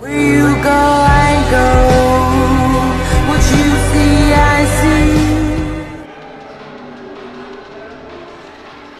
Where you go?